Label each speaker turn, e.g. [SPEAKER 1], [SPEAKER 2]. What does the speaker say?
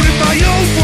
[SPEAKER 1] Coated by your